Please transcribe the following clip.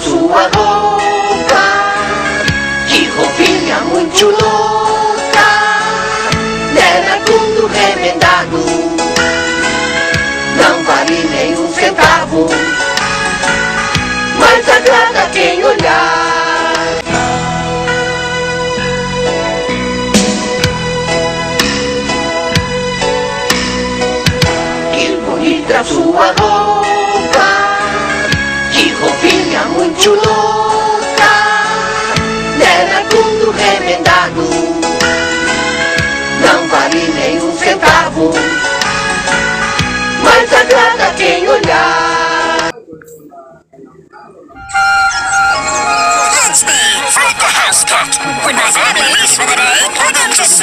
sua roupa. Que roupinha muito louca, nela tudo remendado. Não vale nem um centavo, mas agrada quem olhar. Que bonita sua roupa, louca, nela tudo remendado, não vale nem um centavo, mas agrada quem olhar. It's me, Fred the House Cat. When my family leaves for the day, I don't just